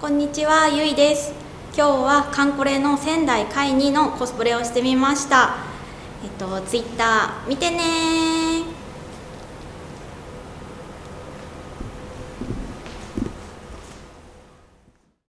こんにちは、ゆいです。今日はカンコレの仙台会2のコスプレをしてみました。えっと、ツイッター見てね